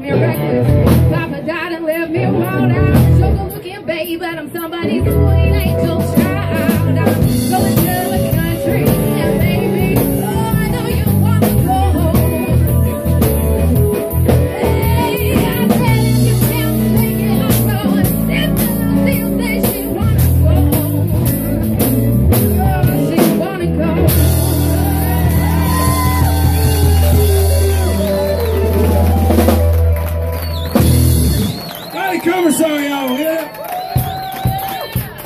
me. Papa died and left me worn out. Joker looking baby, but I'm somebody's sweet angel child. I'm going good.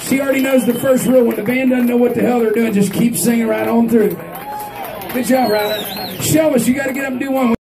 She already knows the first rule. When the band doesn't know what the hell they're doing, just keep singing right on through. Good job, Ryder. Shelvis, you got to get up and do one.